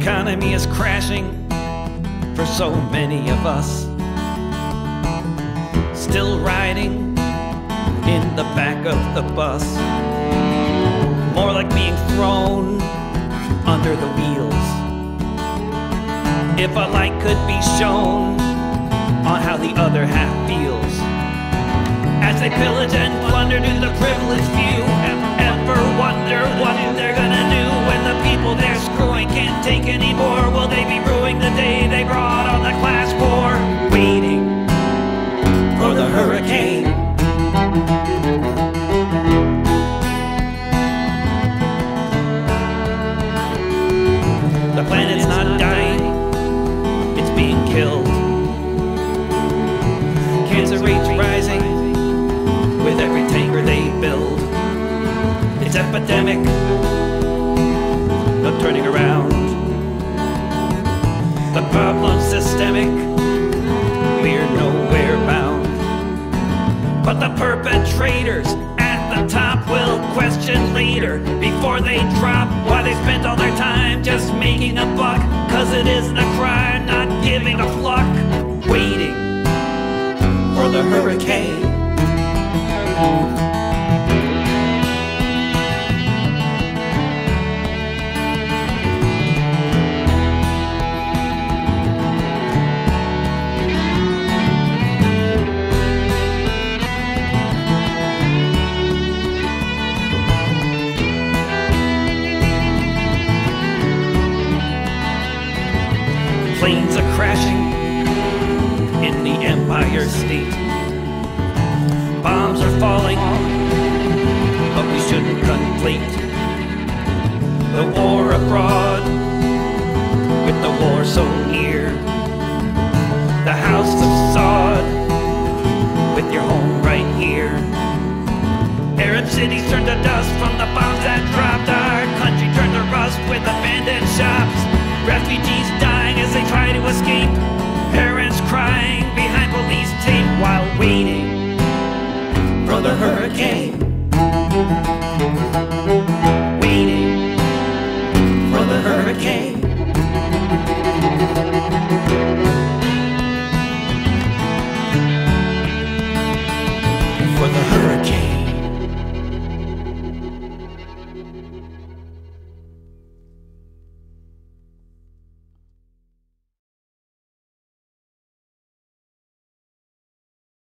economy is crashing for so many of us. Still riding in the back of the bus. More like being thrown under the wheels. If a light could be shown on how the other half feels. As they pillage and plunder to the privileged few, anymore? Will they be ruining the day they brought on the class war? Waiting for the hurricane. The planet's not dying, it's being killed. Cancer rates rising with every tanker they build. It's epidemic, no turning around. The problem's systemic, we're nowhere bound. But the perpetrators at the top will question later before they drop why they spent all their time just making a buck. Cause it isn't a crime not giving a fuck, waiting for the hurricane. Crashing in the Empire State. Bombs are falling, but we shouldn't conflate the war abroad with the war so near. Brother Hurricane. Waiting for the hurricane.